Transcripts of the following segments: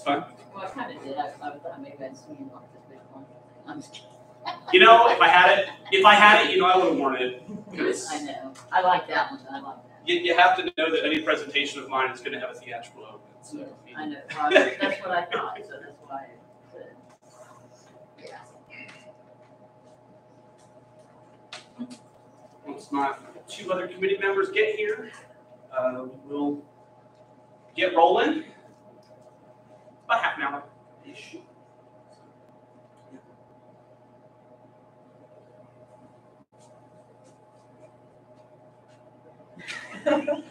It's fine. Well, I kind of did. I, I thought maybe I'd it off this big one. I'm just kidding. You know, if I had it, if I had it, you know, I would have worn it. I know. I like that one. I like that. you, you have to know that any presentation of mine is going to have a theatrical element. So, Yes, I know. Well, that's that's what I thought, so that's why I said. Yeah. once my two other committee members get here, uh, we'll get rolling. About half an hour ish. On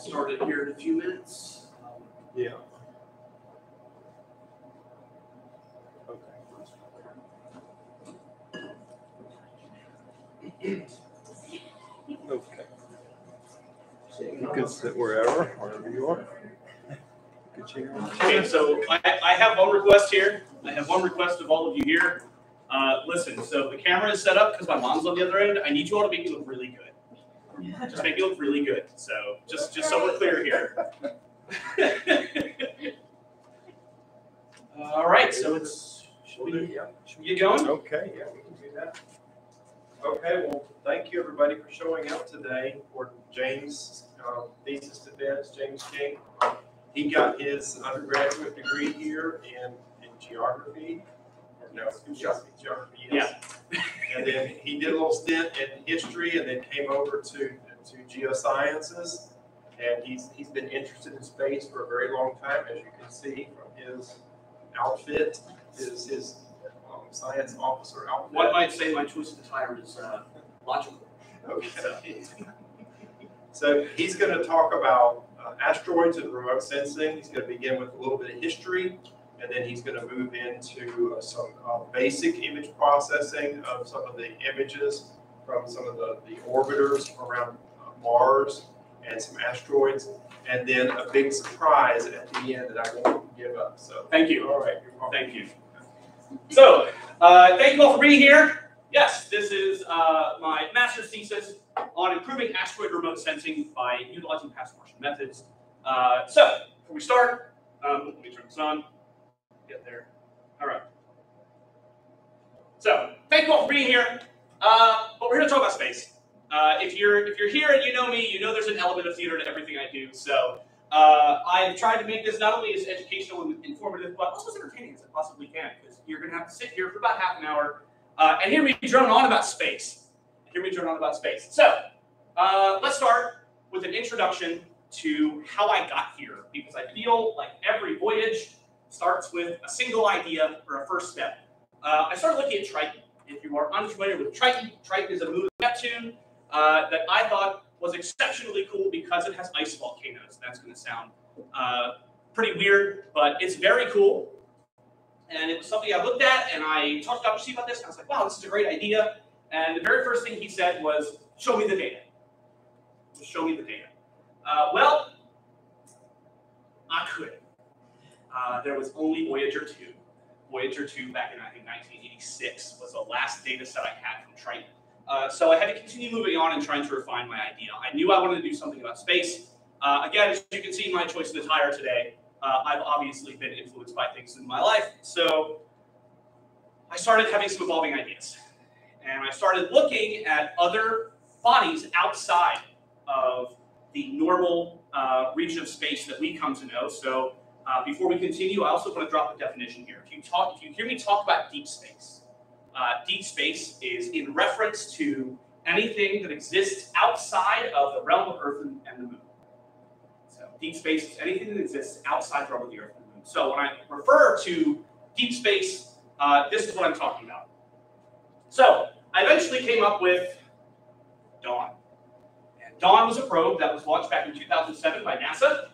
Get started here in a few minutes. Yeah. Okay. Okay. You can sit wherever, wherever you are. Okay, so I, I have one request here. I have one request of all of you here. Uh, listen, so the camera is set up because my mom's on the other end. I need you all to make me look really good. Just make me look really good. So just just so we're clear here. all right, so it's should we, Yeah. should we get going? Okay, yeah, we can do that. Okay, well, thank you, everybody, for showing up today for James' uh, thesis defense, James King. He got his undergraduate degree here in, in geography. No, geography, geography, yes. And then he did a little stint in history and then came over to geosciences. And he's, he's been interested in space for a very long time, as you can see from his outfit, his, his um, science officer outfit. One might say my choice of attire is uh, logical. Okay. So, he's going to talk about uh, asteroids and remote sensing. He's going to begin with a little bit of history, and then he's going to move into uh, some uh, basic image processing of some of the images from some of the, the orbiters around Mars and some asteroids, and then a big surprise at the end that I won't give up. So, thank you. all right, you're welcome. Thank you. So, uh, thank you all for being here. Yes, this is uh, my master's thesis on improving asteroid remote sensing by utilizing past Martian methods. Uh, so, before we start, um, let me turn this on. Get there. All right. So, thank you all for being here. Uh, but we're here to talk about space. Uh, if you're if you're here and you know me, you know there's an element of theater to everything I do. So, uh, I've tried to make this not only as educational and informative, but also as entertaining as I possibly can, because you're going to have to sit here for about half an hour uh, and hear me drone on about space. Hear me drone on about space. So, uh, let's start with an introduction to how I got here, because I feel like every voyage starts with a single idea or a first step. Uh, I started looking at Triton. If you are unfamiliar with Triton, Triton is a moon of Neptune uh, that I thought was exceptionally cool because it has ice volcanoes. That's going to sound uh, pretty weird, but it's very cool. And it was something I looked at, and I talked to Dr. C about this, and I was like, wow, this is a great idea. And the very first thing he said was, show me the data. Just show me the data. Uh, well, I couldn't. Uh, there was only Voyager 2. Voyager 2 back in, I think, 1986 was the last data set I had from Triton. Uh, so I had to continue moving on and trying to refine my idea. I knew I wanted to do something about space. Uh, again, as you can see my choice of attire today, uh, I've obviously been influenced by things in my life. So I started having some evolving ideas. And I started looking at other bodies outside of the normal uh, region of space that we come to know. So uh, before we continue, I also want to drop a definition here. If you talk, if you hear me talk about deep space, uh, deep space is in reference to anything that exists outside of the realm of Earth and, the Moon. So deep space is anything that exists outside the realm of the Earth and the Moon. So when I refer to deep space, uh, this is what I'm talking about. So I eventually came up with Dawn. And Dawn was a probe that was launched back in 2007 by NASA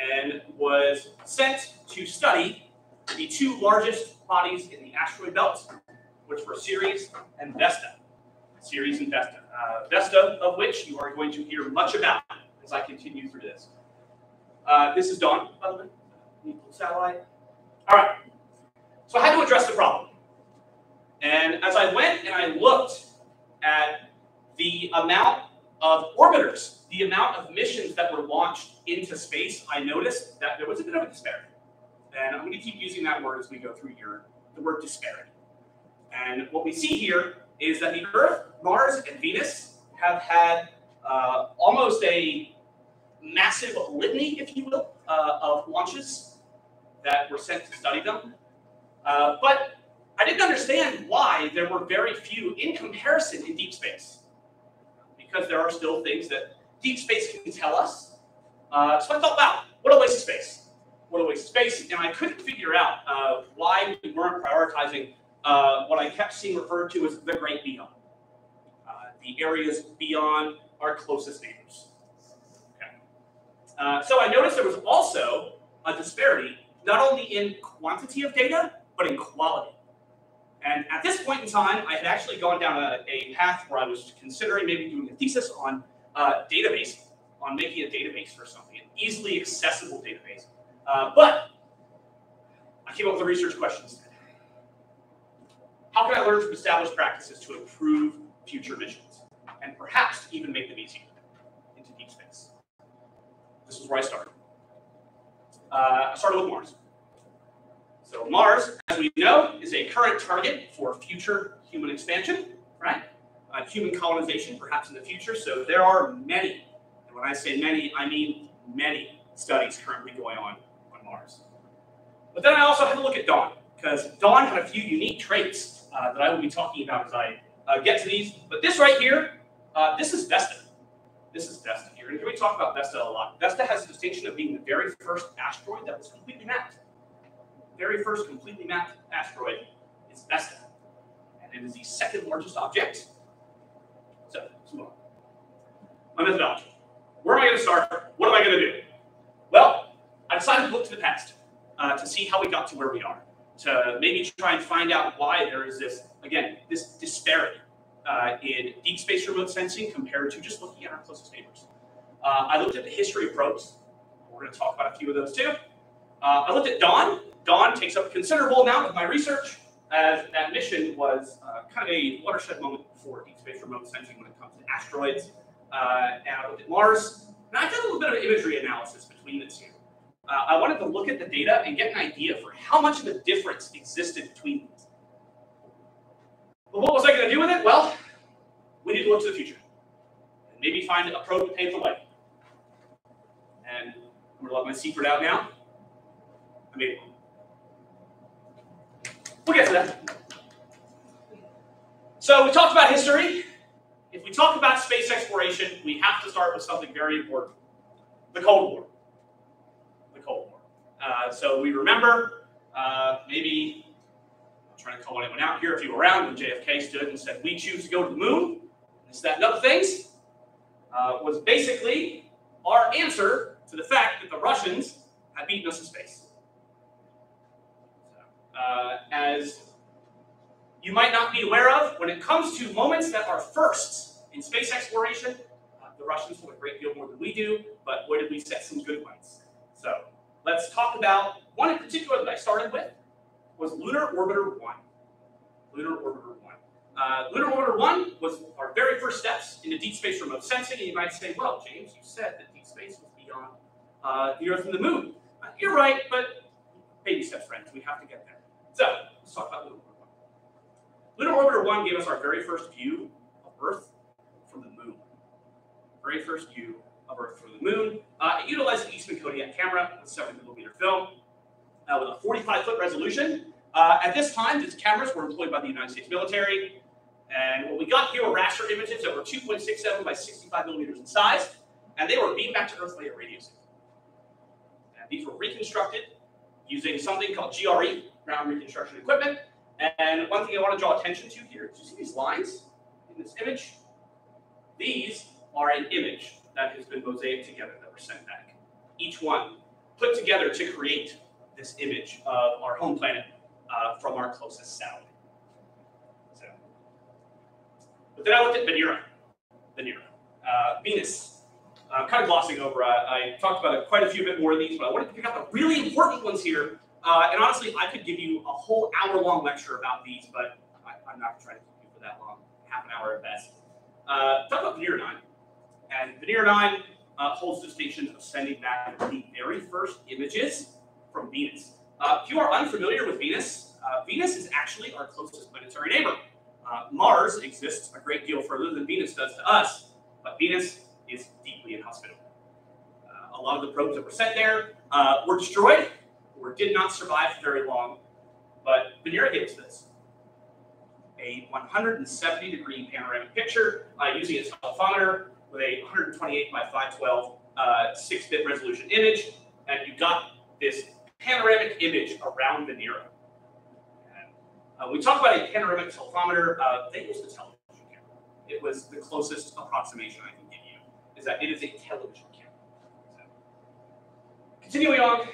and was sent to study the two largest bodies in the asteroid belt, which were Ceres and Vesta. Ceres and Vesta. Uh, Vesta, of which you are going to hear much about as I continue through this. Uh, this is Dawn, by the way, satellite. All right, so I had to address the problem. And as I went and I looked at the amount of orbiters, the amount of missions that were launched into space, I noticed that there was a bit of a disparity. And I'm going to keep using that word as we go through here, the word disparity. And what we see here is that the Earth, Mars, and Venus have had uh, almost a massive litany, if you will, uh, of launches that were sent to study them. Uh, but I didn't understand why there were very few in comparison in deep space. Because there are still things that deep space can tell us. Uh, so I thought, wow, what a waste of space. What a waste of space. And I couldn't figure out uh, why we weren't prioritizing uh, what I kept seeing referred to as the great beyond. Uh, the areas beyond our closest neighbors. Okay. Uh, so I noticed there was also a disparity, not only in quantity of data, but in quality. And at this point in time, I had actually gone down a, a path where I was considering maybe doing a thesis on uh, database, on making a database for something, an easily accessible database. Uh, but I came up with the research questions. How can I learn from established practices to improve future missions and perhaps even make them easier into deep space? This is where I started. Uh, I started with Mars. So Mars, as we know, is a current target for future human expansion, right? Uh, human colonization, perhaps in the future. So there are many, and when I say many, I mean many studies currently going on on Mars. But then I also had to look at Dawn, because Dawn had a few unique traits uh, that I will be talking about as I uh, get to these. But this right here, uh, this is Vesta. This is Vesta. You're going to hear me talk about Vesta a lot. Vesta has the distinction of being the very first asteroid that was completely mapped very first completely mapped asteroid is Vesta, and it is the second largest object. So, let's move on. My methodology. Where am I going to start? What am I going to do? Well, I decided to look to the past uh, to see how we got to where we are, to maybe try and find out why there is this, again, this disparity uh, in deep space remote sensing compared to just looking at our closest neighbors. Uh, I looked at the history of probes. We're going to talk about a few of those too. Uh, I looked at Dawn, Dawn takes up a considerable amount of my research, as that mission was uh, kind of a watershed moment for deep space remote sensing when it comes to asteroids. Uh, and I looked at Mars, and I did a little bit of imagery analysis between the two. Uh, I wanted to look at the data and get an idea for how much of a difference existed between these. But what was I going to do with it? Well, we need to look to the future and maybe find a probe to pave the way. And I'm going to let my secret out now. I made one. We'll get to that. So we talked about history. If we talk about space exploration, we have to start with something very important. The Cold War. Cold War. Uh, so we remember, uh, maybe, I'm trying to call anyone out here if you were around when JFK stood and said, we choose to go to the moon, this, that, and other things, uh, was basically our answer to the fact that the Russians had beaten us in space uh, as you might not be aware of, when it comes to moments that are firsts in space exploration, uh, the Russians have a great deal more than we do, but where did we set some good ones? So let's talk about one in particular that I started with was Lunar Orbiter 1. Lunar Orbiter 1. Uh, Lunar Orbiter 1 was our very first steps into deep space remote sensing, and you might say, well, James, you said that deep space was beyond uh, the Earth and the Moon. Uh, you're right, but baby steps, friends. We have to get there. So, let's talk about Lunar Orbiter 1. Lunar Orbiter 1 gave us our very first view of Earth from the moon. very first view of Earth from the moon. Uh, it utilized an Eastman Kodak camera with 7 millimeter film uh, with a 45 foot resolution. Uh, at this time, these cameras were employed by the United States military. And what we got here were raster images that were 2.67 by 65 millimeters in size, and they were beamed back to Earth via radio signal. And these were reconstructed using something called GRE, ground reconstruction equipment. And one thing I want to draw attention to here, do you see these lines in this image? These are an image that has been mosaic together that were sent back. Each one put together to create this image of our home planet uh, from our closest satellite. So, but then I looked at Venera. Venera. Uh, Venus. I'm kind of glossing over. Uh, I talked about quite a few bit more of these, but I wanted to pick out the really important ones here. Uh, and honestly, I could give you a whole hour-long lecture about these, but I, I'm not going to try to keep you for that long. Half an hour at best. Uh, talk about Venera 9. And Venera 9 uh, holds distinction of sending back the very first images from Venus. Uh, if you are unfamiliar with Venus, uh, Venus is actually our closest planetary neighbor. Uh, Mars exists a great deal further than Venus does to us, but Venus is deeply inhospitable. Uh, a lot of the probes that were sent there uh, were destroyed or did not survive very long, but Venera gave us this. A 170 degree panoramic picture uh, using a telephotometer with a 128 by 512 uh, 6 bit resolution image, and you got this panoramic image around the And, uh, we talk about a panoramic telephotometer, uh, they used a television camera. It was the closest approximation I can give you, is that it is a television camera. So, continuing on,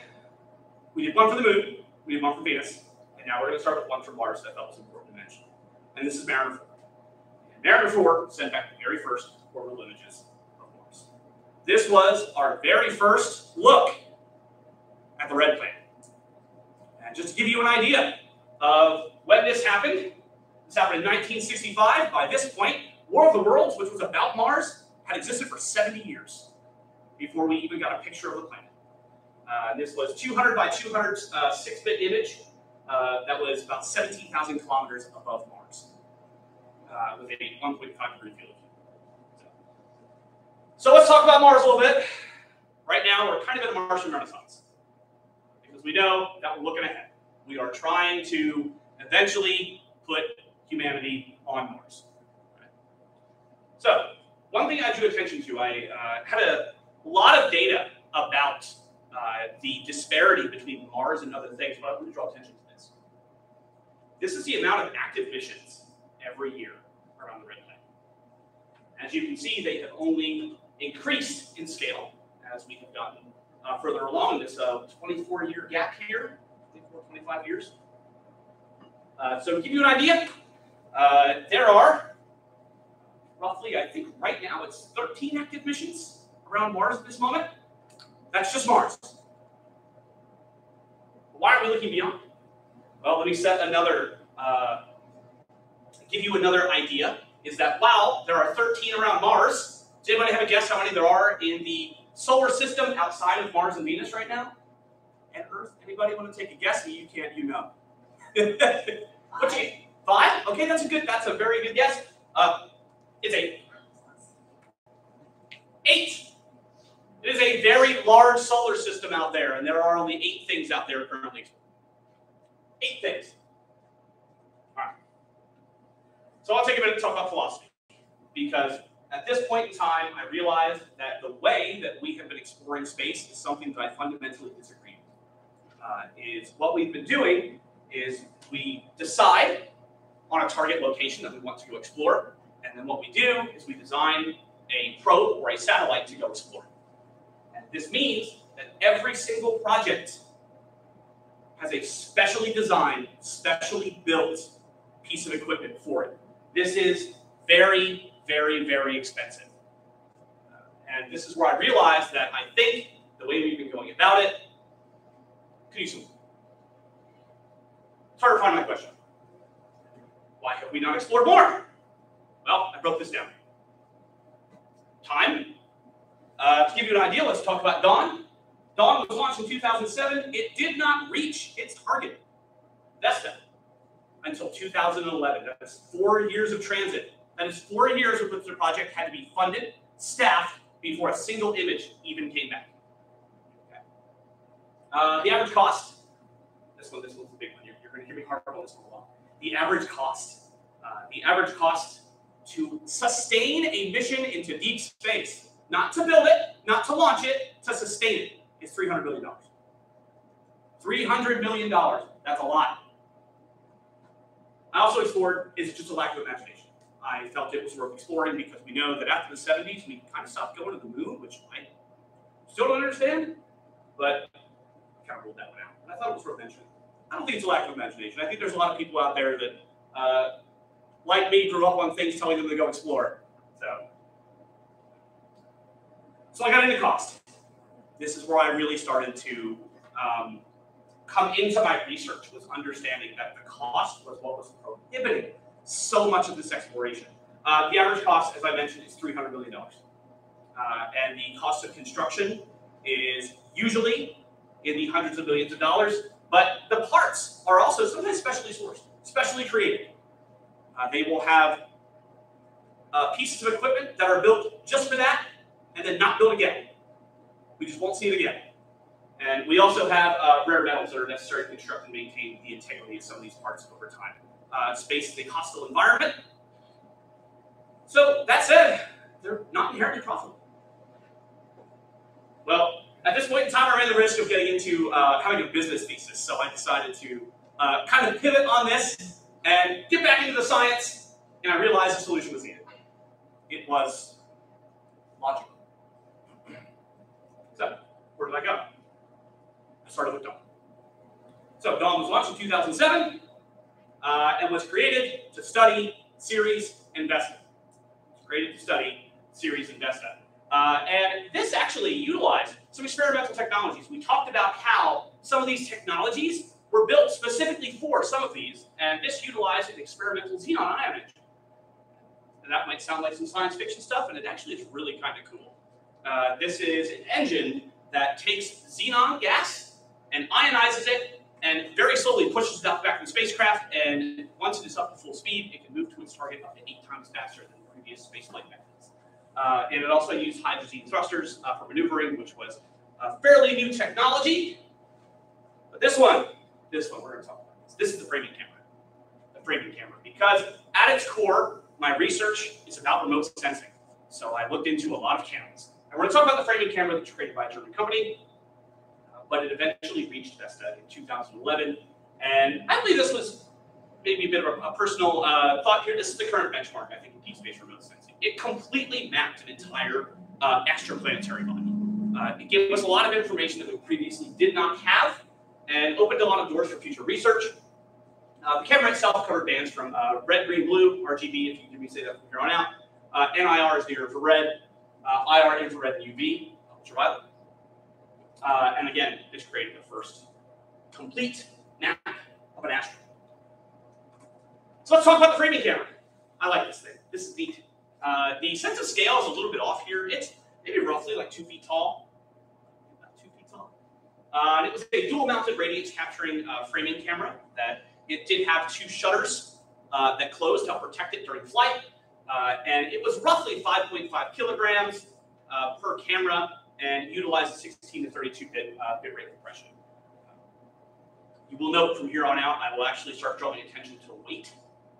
we did one for the moon, we did one for Venus, and now we're going to start with one for Mars that I felt was important to mention. And this is Mariner 4. And Mariner 4 sent back the very first images of Mars. This was our very first look at the red planet. And just to give you an idea of when this happened, this happened in 1965. By this point, War of the Worlds, which was about Mars, had existed for 70 years before we even got a picture of the planet. Uh, this was 200 by 200 uh, 6-bit image uh, that was about 17,000 kilometers above Mars uh, with a 1.5 degree field. So let's talk about Mars a little bit. Right now, we're kind of in a Martian renaissance because we know that we're looking ahead. We are trying to eventually put humanity on Mars. So, one thing I drew attention to, I uh, had a lot of data about uh, the disparity between Mars and other things, but I'm going to draw attention to this. This is the amount of active missions every year around the red planet. As you can see, they have only increased in scale as we have gotten uh, further along this 24-year uh, gap here, 24, 25 years. Uh, so to give you an idea, uh, there are roughly, I think right now it's 13 active missions around Mars at this moment. That's just Mars. Why aren't we looking beyond? Well, let me set another, uh, give you another idea, is that while there are 13 around Mars. Does anybody have a guess how many there are in the solar system outside of Mars and Venus right now? And Earth? Anybody want to take a guess? You can't, you know. What's it? Five? Okay, that's a good, that's a very good guess. Uh, it's eight. Eight. It is a very large solar system out there, and there are only eight things out there currently. Eight things. All right. So I'll take a minute to talk about philosophy, because at this point in time, I realized that the way that we have been exploring space is something that I fundamentally disagree with. Uh, is what we've been doing is we decide on a target location that we want to go explore, and then what we do is we design a probe or a satellite to go explore. And this means that every single project has a specially designed, specially built piece of equipment for it. This is very, very, very expensive. Uh, and this is where I realized that I think the way we've been going about it could use some. It's hard to find my question. Why have we not explored more? Well, I broke this down. Time. Uh, to give you an idea, let's talk about Dawn. Dawn was launched in 2007. It did not reach its target, Vesta, until 2011. That's four years of transit. That is four years of which the project had to be funded, staffed before a single image even came back. Okay. Uh, the average cost, this one, this one's the big one. You're, you're going to hear me harp on this one a lot. The average cost, uh, the average cost to sustain a mission into deep space, not to build it, not to launch it, to sustain it, is $300 million. $300 million. That's a lot. I also explored, is just a lack of imagination? I felt it was worth exploring because we know that after the 70s, we kind of stopped going to the moon, which I still don't understand, but I kind of ruled that one out. And I thought it was worth mentioning. I don't think it's a lack of imagination. I think there's a lot of people out there that, uh, like me, grew up on things telling them to go explore. So, so I got into cost. This is where I really started to um, come into my research was understanding that the cost was what was prohibiting so much of this exploration. Uh, the average cost, as I mentioned, is $300 million. Uh, and the cost of construction is usually in the hundreds of millions of dollars, but the parts are also sometimes specially sourced, specially created. Uh, they will have uh, pieces of equipment that are built just for that and then not built again. We just won't see it again. And we also have uh, rare metals that are necessary to construct and maintain the integrity of some of these parts over time. Uh, space is a hostile environment. So that said, they're not inherently profitable. Well, at this point in time, I ran the risk of getting into uh, having a business thesis, so I decided to uh, kind of pivot on this and get back into the science, and I realized the solution was needed. It was logical. So, where did I go? I started with Dawn. So Dawn was launched in 2007 uh, and was created to study Ceres and Vesta. Created to study Ceres and Vesta. Uh, and this actually utilized some experimental technologies. We talked about how some of these technologies were built specifically for some of these, and this utilized an experimental xenon ion engine. And that might sound like some science fiction stuff, and it actually is really kind of cool. Uh, this is an engine that takes xenon gas and ionizes it and very slowly pushes up back in the spacecraft. And once it is up to full speed, it can move to its target up to eight times faster than previous spaceflight methods. Uh, and it also used hydrazine thrusters uh, for maneuvering, which was a fairly new technology. But this one, this one, we're going to talk about this. This is the framing camera. The framing camera. Because at its core, my research is about remote sensing. So I looked into a lot of cameras. I want to talk about the framing camera that's created by a German company but it eventually reached Vesta in 2011. And I believe this was maybe a bit of a, a personal uh, thought here. This is the current benchmark, I think, in deep space remote sensing. It completely mapped an entire uh, extraplanetary body. Uh, it gave us a lot of information that we previously did not have and opened a lot of doors for future research. Uh, the camera itself covered bands from uh, red, green, blue, RGB, if you can say that from here on out. NIR is the infrared, IR, infrared, and UV, ultraviolet. Uh, and again, it's created the first complete map of an asteroid. So let's talk about the framing camera. I like this thing. This is neat. Uh, the sense of scale is a little bit off here. It's maybe roughly like two feet tall. About two feet tall. Uh, and it was a dual-mounted radiance capturing uh, framing camera that it did have two shutters uh, that closed to help protect it during flight. Uh, and it was roughly 5.5 kilograms per camera and utilize the 16 to 32 bit uh, bit rate compression. You will note from here on out, I will actually start drawing attention to weight.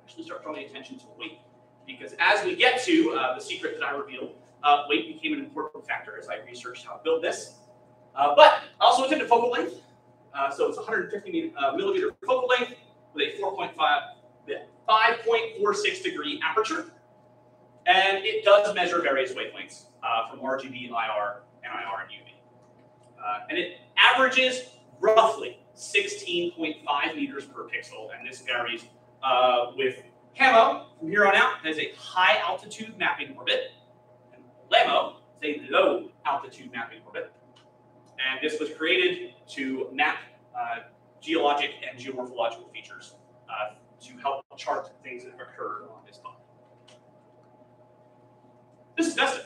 Actually, start drawing attention to weight because as we get to uh, the secret that I revealed, uh, weight became an important factor as I researched how to build this. Uh, but I also into focal length. Uh, so it's 150 uh, millimeter focal length with a 4.5 5.46 degree aperture. And it does measure various wavelengths uh, from RGB, and IR, and. Uh, and it averages roughly 16.5 meters per pixel, and this varies uh, with HAMO from here on out has a high altitude mapping orbit, and LAMO is a low altitude mapping orbit. And this was created to map uh, geologic and geomorphological features uh, to help chart things that have occurred on this planet. This is Vesta.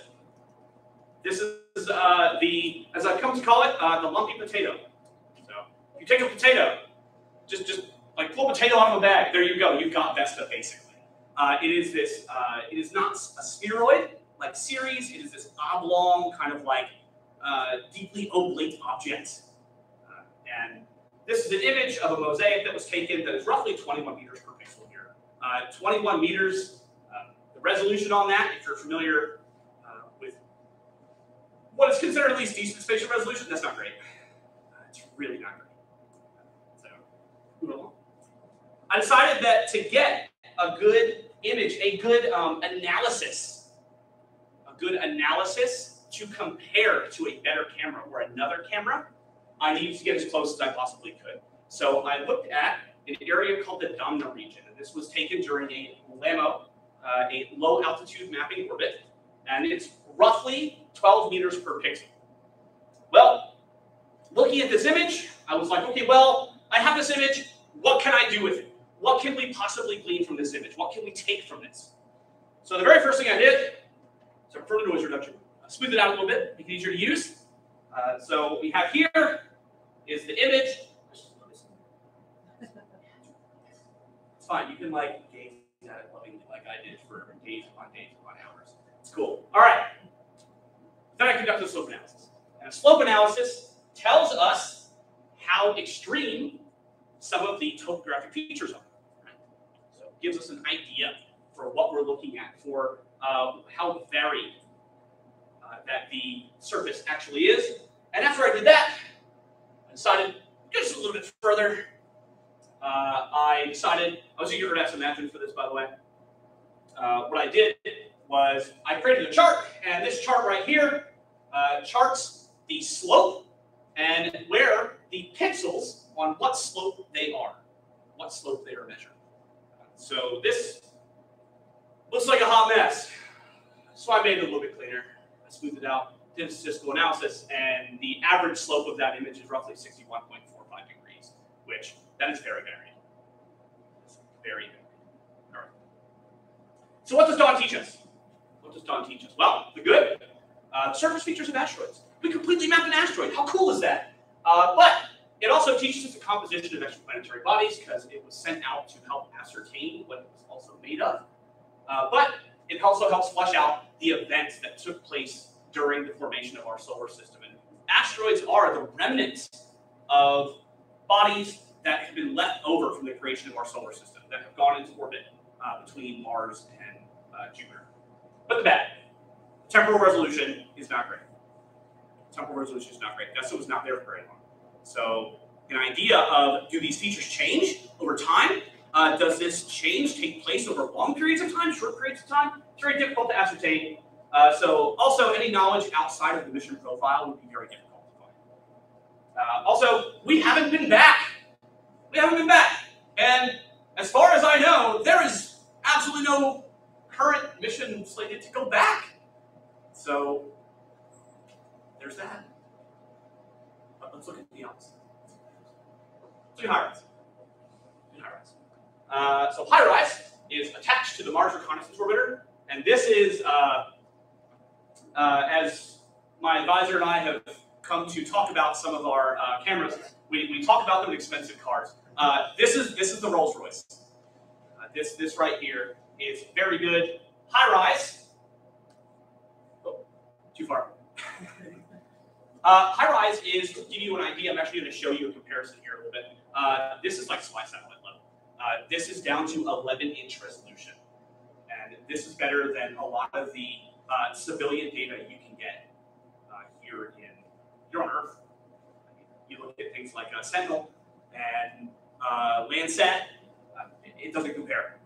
This is uh, the, as I've come to call it, uh, the lumpy potato. So if you take a potato, just just like pull a potato out of a bag, there you go, you've got Vesta basically. Uh, it is this, uh, it is not a spheroid like Ceres. It is this oblong kind of like uh, deeply oblate object. Uh, and this is an image of a mosaic that was taken that is roughly 21 meters per pixel here. Uh, 21 meters, the resolution on that, if you're familiar what is considered at least decent spatial resolution, that's not great. Uh, it's really not great. So. I decided that to get a good image, a good um, analysis, a good analysis to compare to a better camera or another camera, I needed to get as close as I possibly could. So I looked at an area called the Domna region. And this was taken during a LAMO, uh, a low altitude mapping orbit, and it's roughly 12 meters per pixel. Well, looking at this image, I was like, okay, well, I have this image. What can I do with it? What can we possibly glean from this image? What can we take from this? So the very first thing I did, so further noise reduction, I smooth it out a little bit, make it easier to use. Uh, so what we have here is the image. It's fine. You can like gaze at it lovingly like I did for days upon days upon hours. It's cool. All right. Then I conducted a slope analysis. And a slope analysis tells us how extreme some of the topographic features are. So it gives us an idea for what we're looking at, for uh, how varied uh, that the surface actually is. And after I did that, I decided just a little bit further. Uh, I decided, I was eager to imagine for this, by the way. Uh, what I did was I created a chart, and this chart right here uh, charts the slope and where the pixels on what slope they are, what slope they are measured. So this looks like a hot mess. So I made it a little bit cleaner. I smoothed it out, did a statistical analysis, and the average slope of that image is roughly 61.45 degrees, which that is very varied. Very varied. All right. So what does Dawn teach us? What does Dawn teach us? Well, the good. Uh, surface features of asteroids. We completely mapped an asteroid. How cool is that? Uh, but it also teaches us the composition of extraplanetary bodies because it was sent out to help ascertain what it was also made of. Uh, but it also helps flesh out the events that took place during the formation of our solar system. And asteroids are the remnants of bodies that have been left over from the creation of our solar system that have gone into orbit uh, between Mars and uh, Jupiter. But the bad, temporal resolution is not great. Temporal resolution is not great. Vesta was not there for very long. So an idea of do these features change over time? Uh, does this change take place over long periods of time, short periods of time? It's very difficult to ascertain. Uh, so also any knowledge outside of the mission profile would be very difficult to find. Uh, also, we haven't been back. We haven't been back. And as far as I know, there is absolutely no current mission slated to go back. So there's that. But let's look at the opposite. Let's look at HiRISE. HiRISE. Uh, so HiRISE is attached to the Mars Reconnaissance Orbiter, and this is, uh, uh, as my advisor and I have come to talk about some of our uh, cameras, we, we talk about them in expensive cars. Uh, this is this is the Rolls Royce. Uh, this this right here is very good. HiRISE. Oh, too far. Uh, HiRISE is, to give you an idea, I'm actually going to show you a comparison here a little bit. Uh, this is like spy satellite level. Uh, this is down to 11 inch resolution. And this is better than a lot of the uh, civilian data you can get uh, here in here on Earth. You look at things like uh, Sentinel and Landsat, it, it doesn't compare.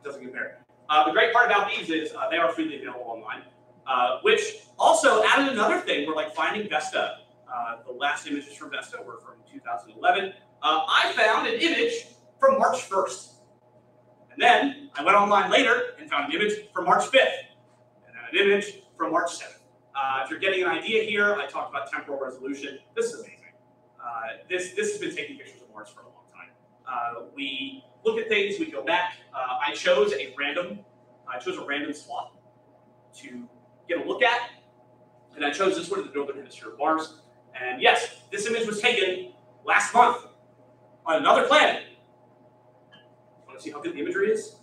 It doesn't compare. The great part about these is they are freely available online, uh, which also added another thing. We're like finding Vesta. Uh, the last images from Vesta were from 2011. Uh, I found an image from March 1st. And then I went online later and found an image from March 5th. And then an image from March 7th. Uh, if you're getting an idea here, I talked about temporal resolution. This is amazing. This, this has been taking pictures of Mars for a long time. We look at things, we go back. Uh, I chose a random, I chose a random swath to get a look at. And I chose this one in the northern hemisphere of Mars. And yes, this image was taken last month on another planet. Want to see how good the imagery is?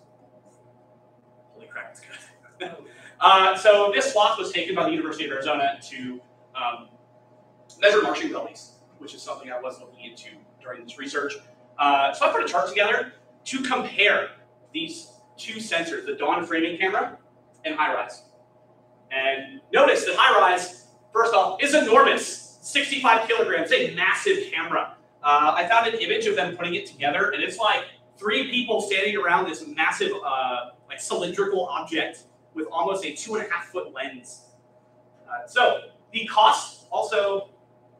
Holy crap, it's good. Uh, so this swath was taken by the University of Arizona to um, measure Martian gullies, which is something I was looking into during this research. Uh, so I put a chart together to compare these two sensors, the Dawn framing camera and HiRise. And notice that HiRise, first off, is enormous, 65 kilograms, a massive camera. Uh, I found an image of them putting it together, and it's like three people standing around this massive, uh, like cylindrical object with almost a two and a half foot lens. Uh, so the cost also,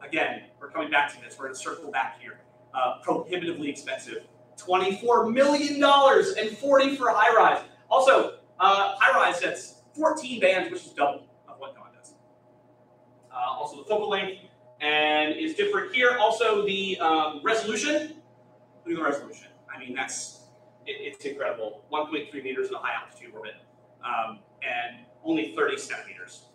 again, we're coming back to this. We're going to circle back here. Uh, prohibitively expensive. $24 million and 40 for HiRise. Also, uh, HiRise that's 14 bands, which is double of what Dawn does. Uh, also the focal length and is different here. Also the um, resolution. Look at the resolution. I mean, that's it, it's incredible. 1.3 meters in a high altitude orbit, um, and only 30 centimeters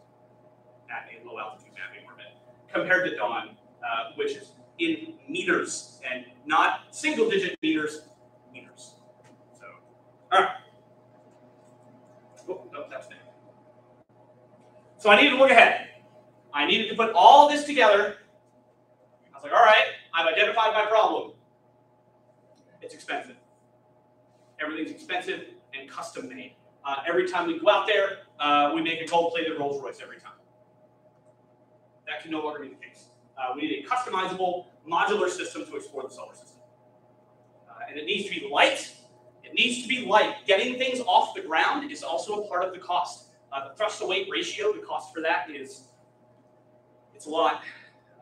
at a low altitude mapping orbit, compared to Dawn, uh, which is in meters and not single digit meters, meters. So, all right. Oh, no, that's me. So I needed to look ahead. I needed to put all this together. I was like, all right, I've identified my problem. It's expensive. Everything's expensive and custom made. Uh, every time we go out there, uh, we make a gold-plated Rolls Royce every time. That can no longer be the case. Uh, we need a customizable modular system to explore the solar system. Uh, and it needs to be light. It needs to be light. Getting things off the ground is also a part of the cost. Uh, the thrust to weight ratio, the cost for that is, it's a lot.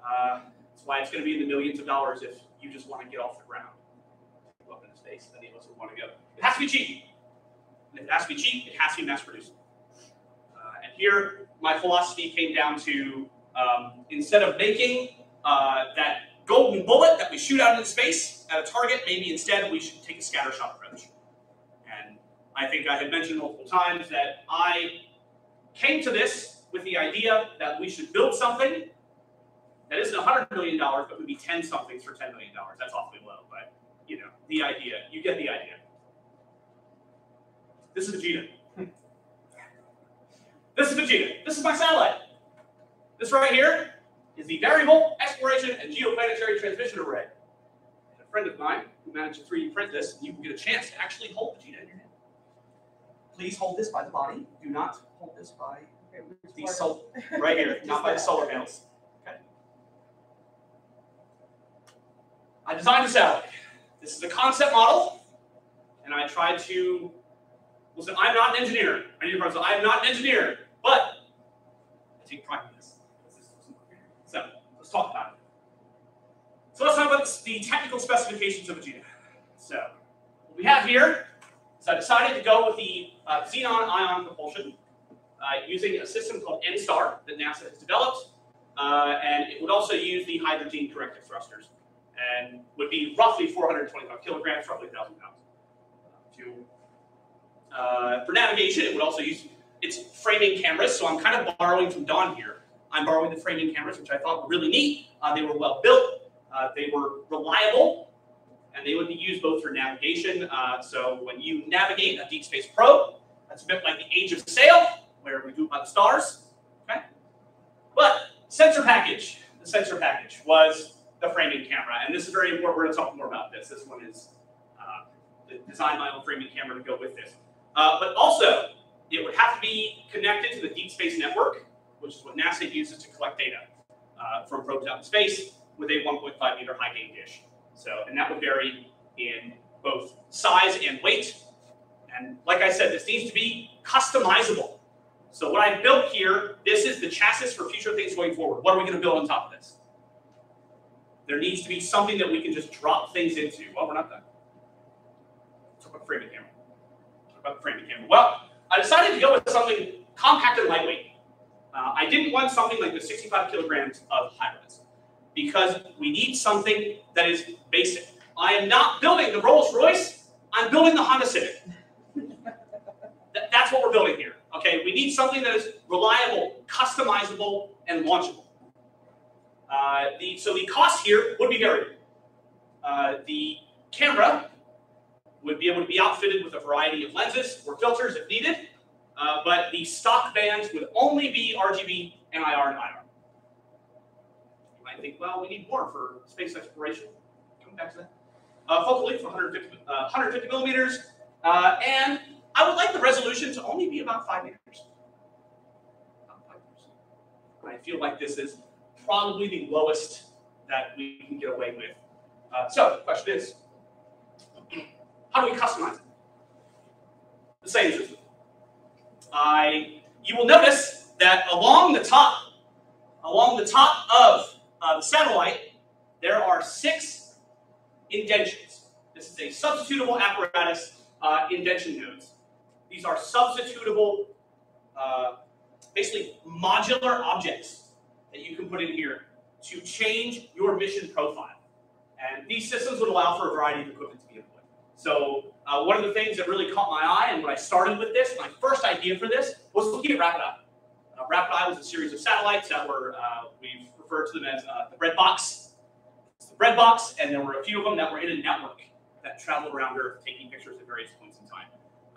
Uh, that's why it's going to be in the millions of dollars if you just want to get off the ground. Up into space, any of us would want to go. It has to be cheap. And if it has to be cheap, it has to be mass produced. Uh, and here, my philosophy came down to um, instead of making uh, that golden bullet that we shoot out into space at a target, maybe instead we should take a scattershot approach. And I think I had mentioned multiple times that I came to this with the idea that we should build something that isn't $100 million, but would be 10 somethings for $10 million. That's awfully low, but you know, the idea, you get the idea. This is Vegeta. this is Vegeta. This is my satellite. This right here is the Variable Exploration and Geoplanetary Transmission Array. And a friend of mine who managed to 3D print this, you can get a chance to actually hold Vegeta in your hand. Please hold this by the body. Do not hold this by the sol- right here, not by the solar panels. Okay. I designed a satellite. This is a concept model, and I tried to. Listen, I'm not an engineer. I need to preface. I'm not an engineer, but I take pride in this. So let's talk about it. So let's talk about the technical specifications of Vegeta. So what we have here is I decided to go with the uh, xenon ion propulsion uh, using a system called NSTAR that NASA has developed, uh, and it would also use the hydrogen corrective thrusters, and would be roughly 425 kilograms, roughly 1,000 pounds. Uh, for navigation, it would also use its framing cameras, so I'm kind of borrowing from Dawn here. I'm borrowing the framing cameras, which I thought were really neat. Uh, they were well built, uh, they were reliable, and they would be used both for navigation. Uh, so when you navigate a deep space probe, that's a bit like the age of sail, where we do by the stars. Okay? But sensor package, the sensor package was the framing camera, and this is very important. We're going to talk more about this. This one is uh, designed my own framing camera to go with this. Uh, but also, it would have to be connected to the deep space network, which is what NASA uses to collect data uh, from probes out in space with a 1.5 meter high gain dish. So, and that would vary in both size and weight. And like I said, this needs to be customizable. So what I've built here, this is the chassis for future things going forward. What are we going to build on top of this? There needs to be something that we can just drop things into. Well, we're not done. Let's talk about framing camera. Talk about framing camera. Well, I decided to go with something compact and lightweight. Uh, I didn't want something like the 65 kilograms of HiRise because we need something that is basic. I am not building the Rolls Royce. I'm building the Honda Civic. Th- that's what we're building here. Okay, we need something that is reliable, customizable, and launchable. Uh, the, so the cost here would be variable. Uh, the camera would be able to be outfitted with a variety of lenses or filters if needed. Uh, but the stock bands would only be RGB, NIR, and IR. Might think, well, we need more for space exploration. Coming back to that. Uh, focal length of 150, uh, 150 millimeters, uh, and I would like the resolution to only be about five meters. About five meters. I feel like this is probably the lowest that we can get away with. Uh, so the question is, how do we customize it? The same system. I, you will notice that along the top, along the top of uh, the satellite, there are six indentions. This is a substitutable apparatus uh, indention nodes. These are substitutable, uh, basically modular objects that you can put in here to change your mission profile. And these systems would allow for a variety of equipment to be employed. So uh, one of the things that really caught my eye and when I started with this, my first idea for this was looking at Rapid Eye. Uh, Rapid Eye was a series of satellites that were, uh, we've referred to them as uh, the bread box. It's the bread box, and there were a few of them that were in a network that traveled around Earth taking pictures at various points in time.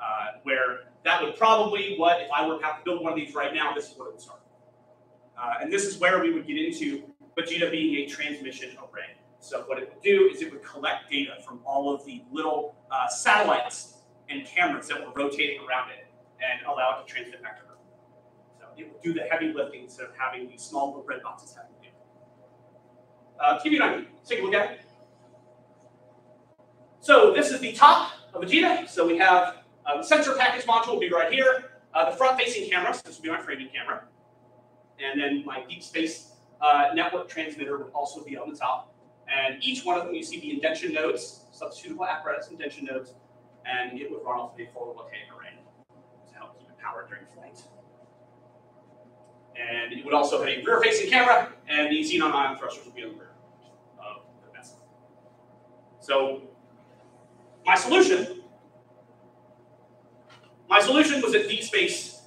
Uh, where that would probably what, if I were to have to build one of these right now, this is where it would start. Uh, and this is where we would get into Vegeta being a transmission array. So what it would do is it would collect data from all of the little uh, satellites and cameras that were rotating around it and allow it to transmit back to Earth. So it would do the heavy lifting instead of having these small little red boxes do. Uh, idea, let's take a look at it. So this is the top of Vegeta. So we have uh, the sensor package module will be right here. Uh, the front-facing camera, so this will be my framing camera. And then my deep space uh, network transmitter would also be on the top. And each one of them, you see the indention nodes, substitutable apparatus indention nodes, and it would run off of a photovoltaic array to help keep it powered during flight. And it would also have a rear-facing camera, and the xenon ion thrusters would be on the rear. So my solution, my solution was that deep space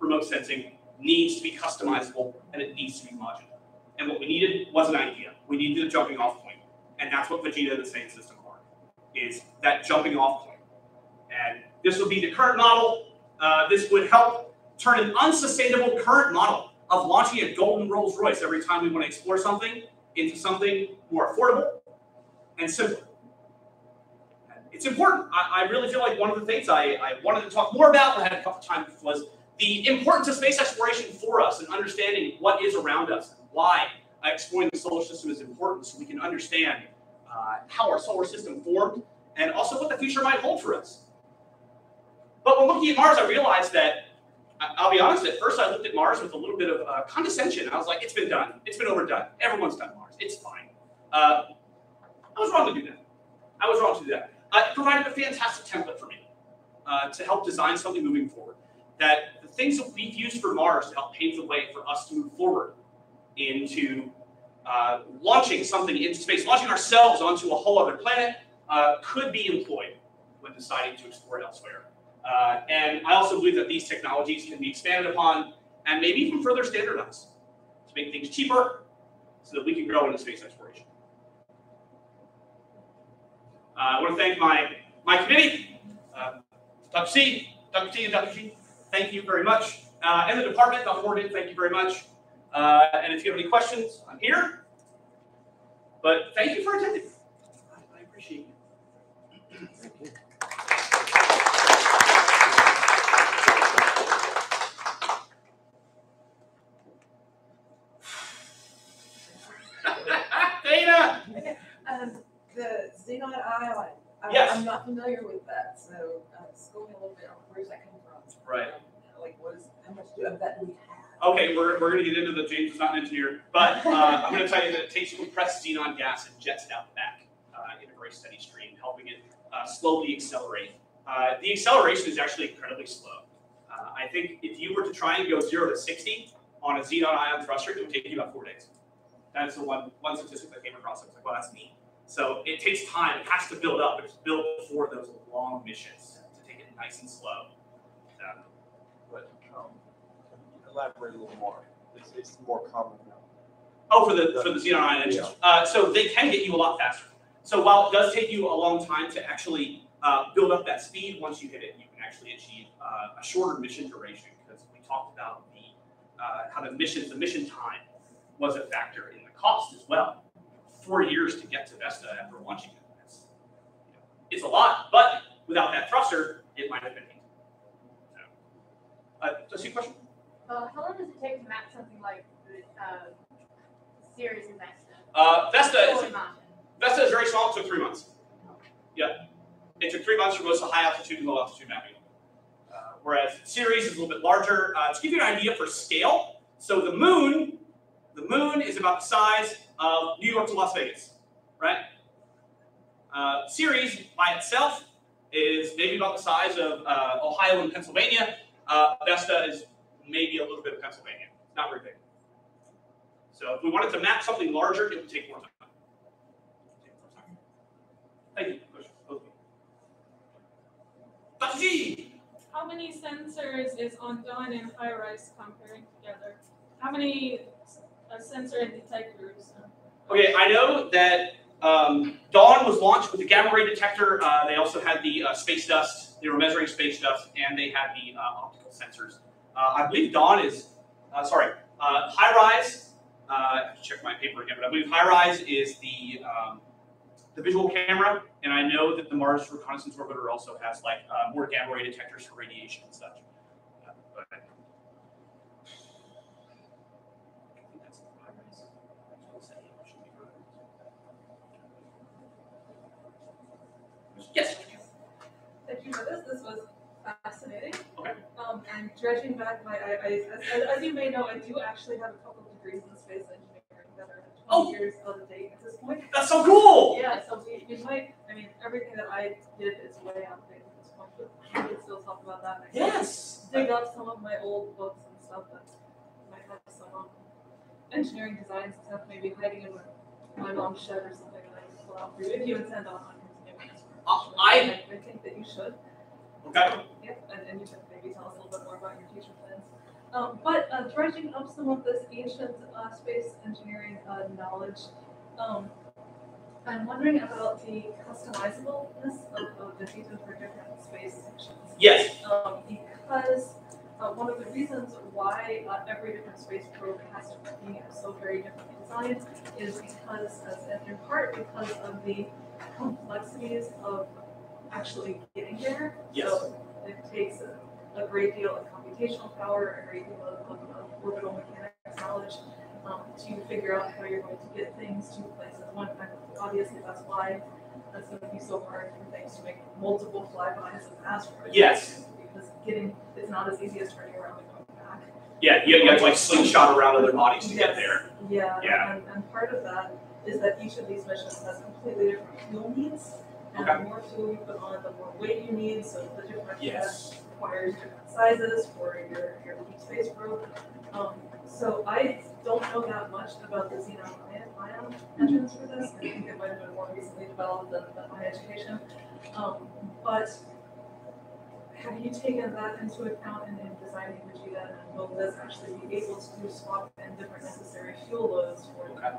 remote sensing needs to be customizable and it needs to be modular. And what we needed was an idea. We needed a jumping off point. And that's what Vegeta and the Saiyan system are, is that jumping off point. And this would be the current model. Uh, this would help turn an unsustainable current model of launching a golden Rolls Royce every time we want to explore something into something more affordable and simpler. It's important. I, I really feel like one of the things I, I wanted to talk more about, I had a couple times, was the importance of space exploration for us and understanding what is around us and why exploring the solar system is important so we can understand uh, how our solar system formed and also what the future might hold for us. But when looking at Mars, I realized that, I'll be honest, at first I looked at Mars with a little bit of uh, condescension. I was like, it's been done. It's been overdone. Everyone's done Mars. It's fine. Uh, I was wrong to do that. I was wrong to do that. Uh, it provided a fantastic template for me uh, to help design something moving forward. That the things that we've used for Mars to help pave the way for us to move forward into uh, launching something into space, launching ourselves onto a whole other planet, uh, could be employed when deciding to explore elsewhere. Uh, and I also believe that these technologies can be expanded upon and maybe even further standardized to make things cheaper so that we can grow into space exploration. Uh, I want to thank my, my committee, uh, Dr. C, Dr. T, and Dr. G. Thank you very much. Uh, and the department, Dr. Morgan, thank you very much. Uh, and if you have any questions, I'm here. But thank you for attending. I, appreciate you. Dana! Um, the Xenon I'm, Yes. I'm not familiar with that, so, uh, school me a little bit on where's that come from? Right. Um, Like, what is, how much do- of that do we have? Okay, we're, we're going to get into the James is not an engineer, but uh, I'm going to tell you that it takes compressed xenon gas and jets it out the back uh, in a very steady stream, helping it uh, slowly accelerate. Uh, the acceleration is actually incredibly slow. Uh, I think if you were to try and go zero to 60 on a xenon ion thruster, it would take you about four days. That's the one, one statistic that came across. I was like, well, that's neat. So it takes time. It has to build up. It's built for those long missions to take it nice and slow. So, But, um, elaborate a little more. It's, it's more common now. Oh, for the for the xenon ion engines. Uh, so they can get you a lot faster. So while it does take you a long time to actually uh, build up that speed, once you hit it, you can actually achieve uh, a shorter mission duration because we talked about the uh, how the missions, the mission time was a factor in the cost as well. Four years to get to Vesta after launching it. It's, you know, it's a lot, but without that thruster, it might have been. So, uh, does your question? Uh, how long does it take to map something like the, uh, Ceres in Vesta? Uh, Vesta is Vesta is very small. It took three months. Yeah, it took three months for most of high altitude and low altitude mapping. Uh, whereas Ceres is a little bit larger. Uh, to give you an idea for scale, so the moon, the moon is about the size of New York to Las Vegas, right? Uh, Ceres by itself is maybe about the size of uh, Ohio and Pennsylvania. Uh, Vesta is maybe a little bit of Pennsylvania, It's not very big. So if we wanted to map something larger, it would take more time. Thank you. Dr. G. How many sensors is on Dawn and HiRise comparing together? How many uh, sensor and detectors? Okay, I know that um, Dawn was launched with the gamma ray detector. Uh, they also had the uh, space dust. They were measuring space dust, and they had the uh, optical sensors. Uh, I believe Dawn is, uh, sorry, uh, HiRISE. I have to check my paper again, but I believe HiRISE is the um, the visual camera, and I know that the Mars Reconnaissance Orbiter also has like more gamma ray detectors for radiation and such. Uh, but I think that's HiRISE. I'll say it should be correct. Yes. Thank you for this, this was fascinating. Okay. Um, and dredging back my, I, I, as, as you may know, I do actually have a couple of degrees in space engineering that are Oh. twenty years out of date at this point. That's so cool. Yeah, so we, we might, I mean, everything that I did is way out of date at this point, but we could still talk about that next. time. Yes. Dig up some of my old books and stuff that might have some, um, engineering designs and stuff, maybe hiding in my, my mom's shed or something like that I can pull out for you, if you intend on, on continuing this. Uh, I, I think that you should. Okay. Yep, and, and you can maybe tell us a little bit more about your future plans. Um, but uh, dredging up some of this ancient uh, space engineering uh, knowledge, um, I'm wondering about the customizableness of, of the data for different space sections. Yes. Um, because uh, one of the reasons why uh, every different space probe has to be so very differently designed is because, as, and in part because of the complexities of actually getting there. Yes. So it takes a, a great deal of computational power, a great deal of, of, of orbital mechanics knowledge um, to figure out how you're going to get things to places. One, obviously, that's why that's going to be so hard for things to make multiple flybys of asteroids. Yes. Because getting it's not as easy as turning around and going back. Yeah, you, have to like slingshot around other bodies to get there. Yeah, Yeah. And, and part of that is that each of these missions has completely different fuel needs. And Okay. the more fuel you put on, it, the more weight you need, so the different Yes. requires different sizes for your, your deep space probe. Um, so I don't know that much about the xenon ion, engines for this. I think it might have been more recently developed than, than my education. Um, but have you taken that into account in, in designing Vegeta and will this actually be able to swap in different necessary fuel loads for the Okay.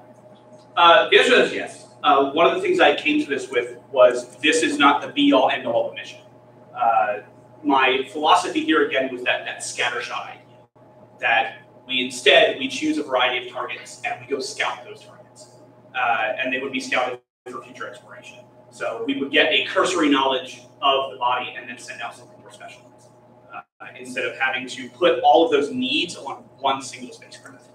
Uh, the answer is yes. Uh, one of the things I came to this with was this is not the be all end all of the mission. Uh, my philosophy here again was that that scattershot idea. That we instead we choose a variety of targets and we go scout those targets, uh, and they would be scouted for future exploration. So we would get a cursory knowledge of the body and then send out something more specialized, uh, instead of having to put all of those needs on one single spacecraft.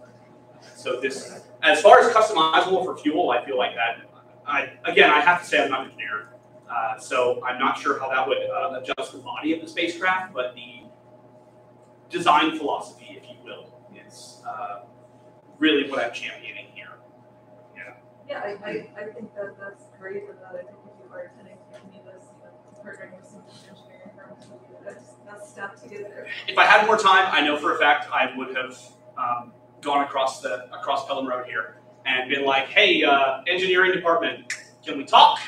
So this, as far as customizable for fuel, I feel like that. I again, I have to say I'm not an engineer, uh, so I'm not sure how that would uh, adjust the body of the spacecraft, but the design philosophy, if you will, is uh, really what I'm championing here. Yeah, I, I, I think that that's great and that I think if you are intending to continue this, partnering with some engineering firms, that's, that's step to get there. If I had more time, I know for a fact I would have um, gone across the across Pelham Road here and been like, "Hey, uh, engineering department, can we talk?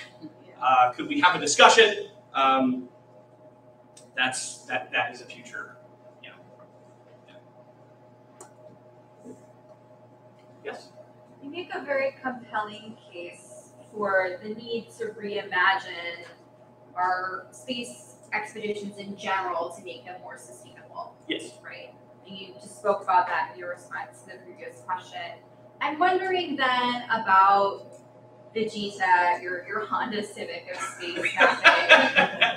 Uh, could we have a discussion?" Um, that's that that is a future. You. Yeah. Yes. You make a very compelling case for the need to reimagine our space expeditions in general to make them more sustainable, Yes. right? And you just spoke about that in your response to the previous question. I'm wondering then about Vegeta, your, your Honda Civic of space.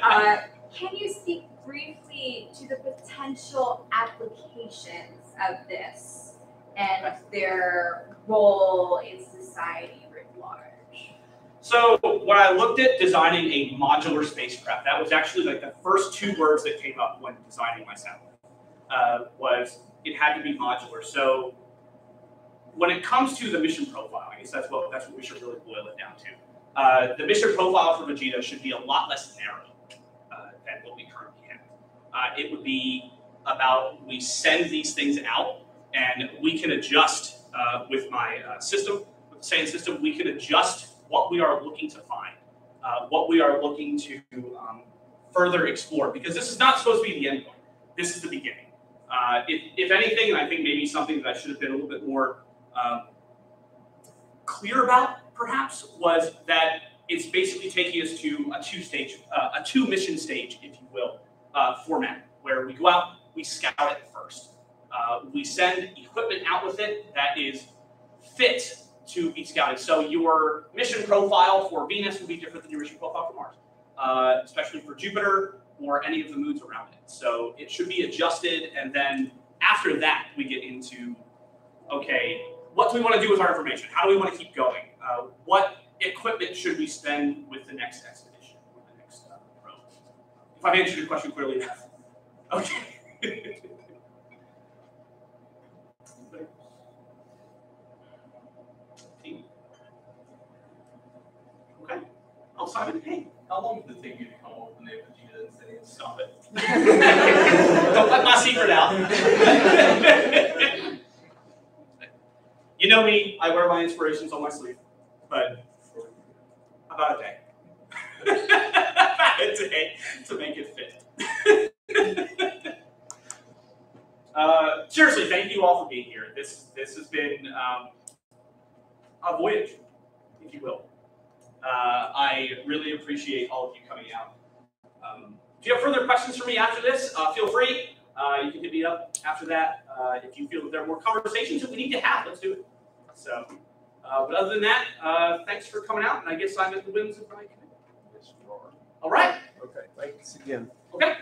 Uh, can you speak briefly to the potential applications of this and their role in society writ large? So when I looked at designing a modular spacecraft, that was actually like the first two words that came up when designing my satellite. Uh, was it had to be modular. So when it comes to the mission profile, I guess that's what that's what we should really boil it down to. Uh, the mission profile for Vegeta should be a lot less narrow uh, than what we currently have. Uh, it would be about we send these things out and we can adjust uh, with my uh, system, with the same system, we can adjust what we are looking to find, uh, what we are looking to um, further explore, because this is not supposed to be the end point. This is the beginning. If, if anything, and I think maybe something that I should have been a little bit more um, clear about, perhaps, was that it's basically taking us to a two-stage, uh, a two-mission stage, if you will, uh, format, where we go out, we scout it first. Uh, we send equipment out with it that is fit to be scouted. So your mission profile for Venus will be different than your mission profile for Mars, uh, especially for Jupiter or any of the moons around it. So it should be adjusted, and then after that, we get into okay, what do we want to do with our information? How do we want to keep going? Uh, what equipment should we spend with the next expedition, with the next uh? If I've answered your question clearly enough. Okay. Okay. Oh, Simon, hey. How long did it take you to come up with the name Vegeta and say Stop it. Don't let my secret out. You know me, I wear my inspirations on my sleeve, but about a day. about a day to make it fit. uh, seriously, thank you all for being here. This this has been um, a voyage, if you will. Uh, I really appreciate all of you coming out. Um, if you have further questions for me after this, uh, feel free. Uh, you can hit me up after that. Uh, if you feel that there are more conversations that we need to have, let's do it. So, uh, but other than that, uh, thanks for coming out, and I guess I'm at the whims of my committee. Yes, you are. All right. Okay, thanks again. Okay.